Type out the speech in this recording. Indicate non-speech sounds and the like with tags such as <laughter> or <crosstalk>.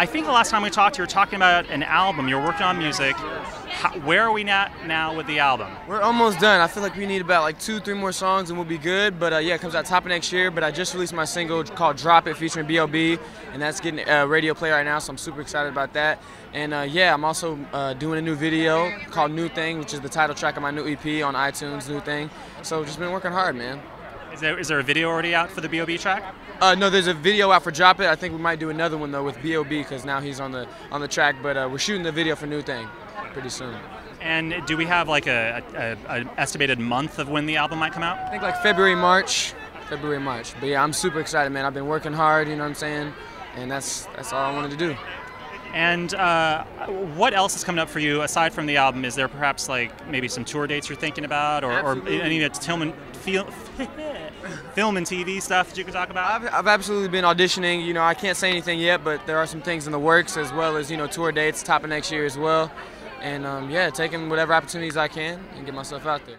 I think the last time we talked, you were talking about an album. You're working on music. How, where are we at now with the album? We're almost done. I feel like we need about like two, three more songs and we'll be good. But uh, yeah, it comes out top of next year. But I just released my single called "Drop It" featuring B.O.B. and that's getting uh, radio play right now. So I'm super excited about that. And uh, yeah, I'm also uh, doing a new video called "New Thing," which is the title track of my new EP on iTunes. New Thing. So just been working hard, man. Is there, is there a video already out for the B.O.B. track? Uh, no, there's a video out for Drop It. I think we might do another one though with B.O.B. because now he's on the on the track. But uh, we're shooting the video for New Thing pretty soon. And do we have like a, a, a, estimated month of when the album might come out? I think like February, March. February, March. But yeah, I'm super excited, man. I've been working hard. You know what I'm saying? And that's that's all I wanted to do. And uh, what else is coming up for you aside from the album? Is there perhaps like maybe some tour dates you're thinking about, or, or any film, feel, film and <laughs> TV stuff that you can talk about? I've, I've absolutely been auditioning. You know, I can't say anything yet, but there are some things in the works as well as you know tour dates top of next year as well. And um, yeah, taking whatever opportunities I can and get myself out there.